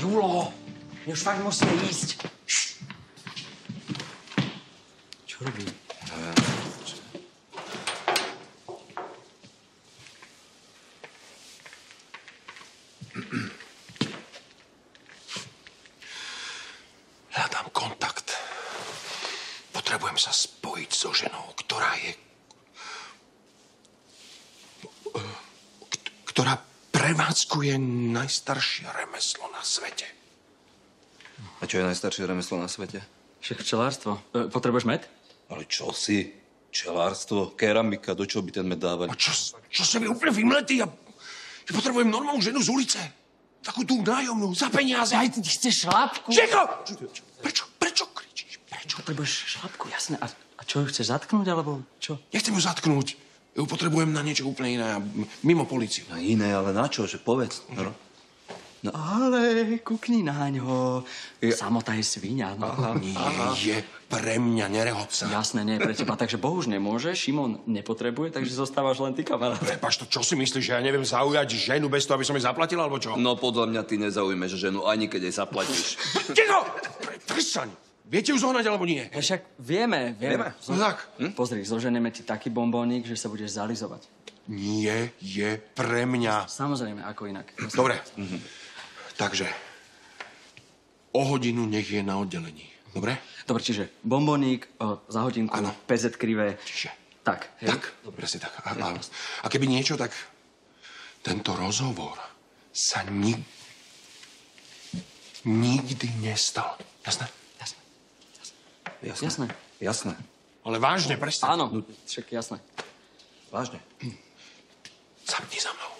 Julo, my už fakt musíme ísť. Čo robí? Hľadám kontakt. Potrebujem sa spojiť so ženou, ktorá je... k- ktorá prevádzkuje najstaršie remeslo na svete. A čo je najstaršie remeslo na svete? Však včelárstvo. E, potrebuješ med? Ale čo si? Čelárstvo, keramika, do čoho by ten med dávali? A čo, čo sa mi úplne vymletí? Ja, ja potrebujem normálnu ženu z ulice. Takú tú nájomnú, za peniaze. Aj ty chceš šlapku? Ticho! Prečo, prečo kričíš? Prečo? Potrebuješ šlapku, jasné. A, a čo, ju chceš zatknúť, alebo čo? Nechcem ju zatknúť. Ju potrebujem na niečo úplne iné, mimo policiu. No iné, ale na čo? Že povedz. No. No ale kukni na ňo. Samota je svíňa. No. Nie je pre mňa nerehot sa. Jasné, nie pre teba. Takže Boh už nemôže, Šimon nepotrebuje, takže zostávaš len ty, kamarát. Prepač, to čo si myslíš, že ja neviem zaujať ženu bez toho, aby som jej zaplatil, alebo čo? No podľa mňa ty nezaujmeš ženu, ani keď jej zaplatíš. Ticho! Pre, prestaň! Viete ju zohnať, alebo nie? No však vieme, vieme. No tak. Hm? Pozri, zoženeme ti taký bombónik, že sa budeš zalizovať. Nie je pre mňa. Samozrejme, ako inak. Dobre. Takže, o hodinu nech je na oddelení. Dobre? Dobre, čiže bombónik, o, za hodinku, Áno. PZ krivé. Čiže, Tak, hej? tak, presne tak. A, a, a keby niečo, tak tento rozhovor sa ni- nikdy nestal. Jasné? Jasné. Jasné. Jasné. Ale vážne, prestaň. Áno, však jasné. Vážne. Zapni za mnou.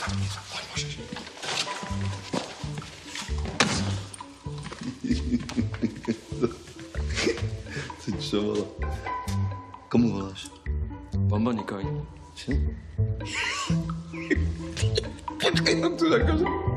Zapni za mnou. Poď, môžeš. Ty čo volá? Komu voláš? Bombonikovi. Čo? Počkaj, no tu akože...